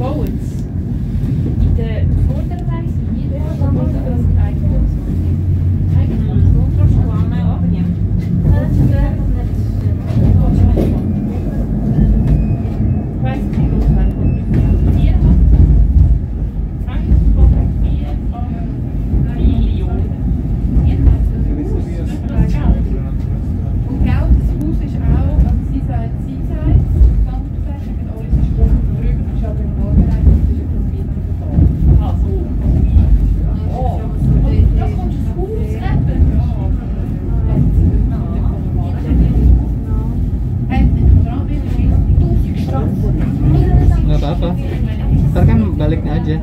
forwards. apa-apa. Ntar kan baliknya aja.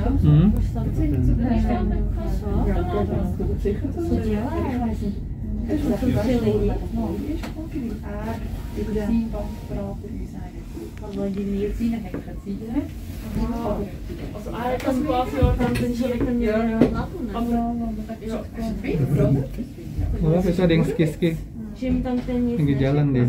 Mm. Also alle kann quasi bisa ada yang ski-ski jalan deh.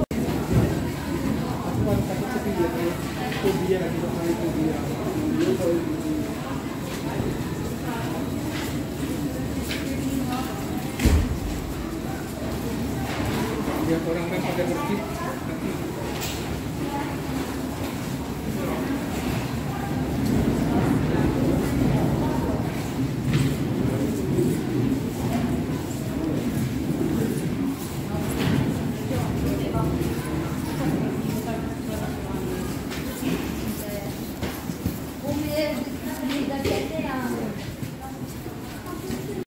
lihat orang lain pakai bersih